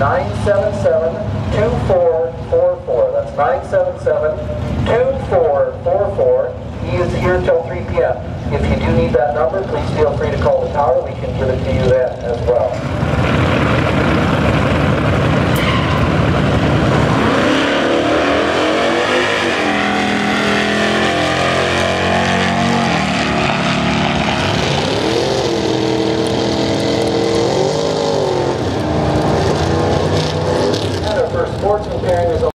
977-2444. That's 977-2444. He is here till 3 p.m. If you do need that number, please feel free to call the tower. We can give it to you then. unfortunately, Karen,